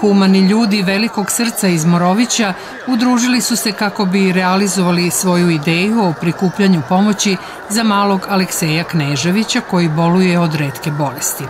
Humani ljudi velikog srca iz Morovića udružili su se kako bi realizovali svoju ideju o prikupljanju pomoći za malog Alekseja Kneževića koji boluje od redke bolesti.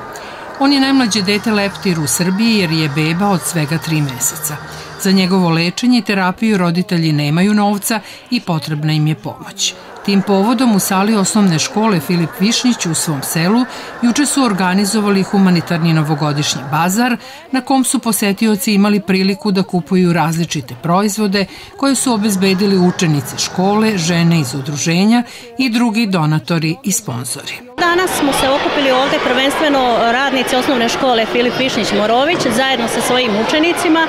On je najmlađe dete leptir u Srbiji jer je beba od svega tri meseca. Za njegovo lečenje i terapiju roditelji nemaju novca i potrebna im je pomoć. Tim povodom u sali osnovne škole Filip Višnjić u svom selu juče su organizovali humanitarni novogodišnji bazar na kom su posetioci imali priliku da kupuju različite proizvode koje su obezbedili učenice škole, žene iz udruženja i drugi donatori i sponzori. Danas smo se okupili ovde prvenstveno radnici osnovne škole Filip Višnjić Morović zajedno sa svojim učenicima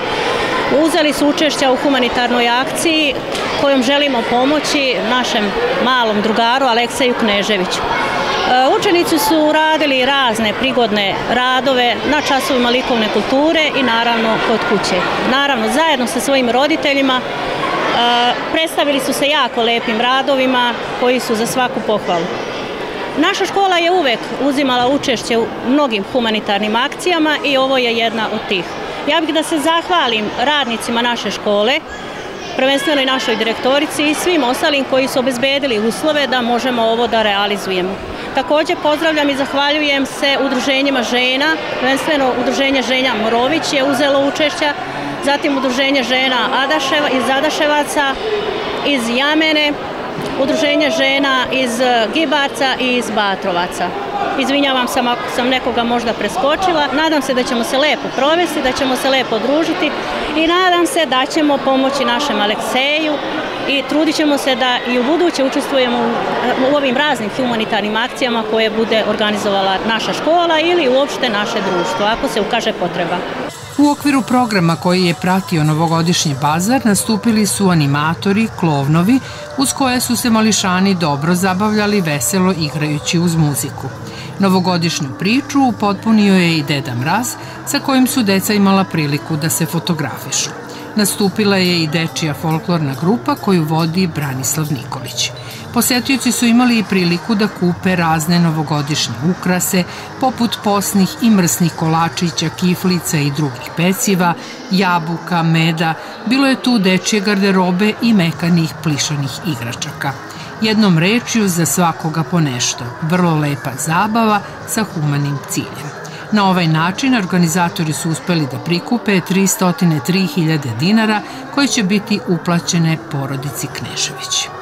uzeli su učešća u humanitarnoj akciji kojom želimo pomoći našem malom drugaru Alekseju Kneževiću. E, učenici su radili razne prigodne radove na časovima likovne kulture i naravno kod kuće. Naravno, zajedno sa svojim roditeljima e, predstavili su se jako lepim radovima koji su za svaku pohvalu. Naša škola je uvek uzimala učešće u mnogim humanitarnim akcijama i ovo je jedna od tih. Ja bih da se zahvalim radnicima naše škole, prvenstveno i našoj direktorici i svim ostalim koji su obezbedili uslove da možemo ovo da realizujemo. Takođe pozdravljam i zahvaljujem se udruženjima žena, prvenstveno udruženje ženja Morović je uzelo učešća, zatim udruženje žena Adaševa, iz Adaševaca, iz Jamene, udruženje žena iz Gibarca i iz Batrovaca. Izvinjavam se ako sam nekoga možda preskočila. Nadam se da ćemo se lepo provesti, da ćemo se lepo družiti i nadam se da ćemo pomoći našem Alekseju i trudit ćemo se da i u buduće učestvujemo u ovim raznim humanitarnim akcijama koje bude organizovala naša škola ili uopšte naše društvo, ako se ukaže potreba. U okviru programa koji je pratio novogodišnji bazar nastupili su animatori, klovnovi, uz koje su se mališani dobro zabavljali veselo igrajući uz muziku. Novogodišnju priču upotpunio je i Deda Mraz, sa kojim su deca imala priliku da se fotografišu. Nastupila je i dečija folklorna grupa koju vodi Branislav Nikolić. Posetioci su imali i priliku da kupe razne novogodišnje ukrase, poput posnih i mrsnih kolačića, kiflica i drugih peciva, jabuka, meda, bilo je tu dečje garderobe i mekanih plišanih igračaka. Jednom rečju za svakoga po nešto, vrlo lepa zabava sa humanim ciljem. Na ovaj način organizatori su uspeli da prikupe 303.000 dinara koje će biti uplaćene porodici Knežević.